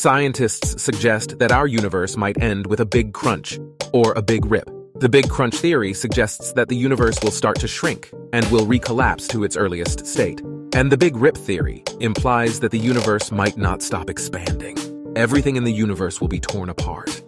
Scientists suggest that our universe might end with a big crunch, or a big rip. The Big Crunch theory suggests that the universe will start to shrink and will recollapse to its earliest state. And the Big Rip theory implies that the universe might not stop expanding. Everything in the universe will be torn apart,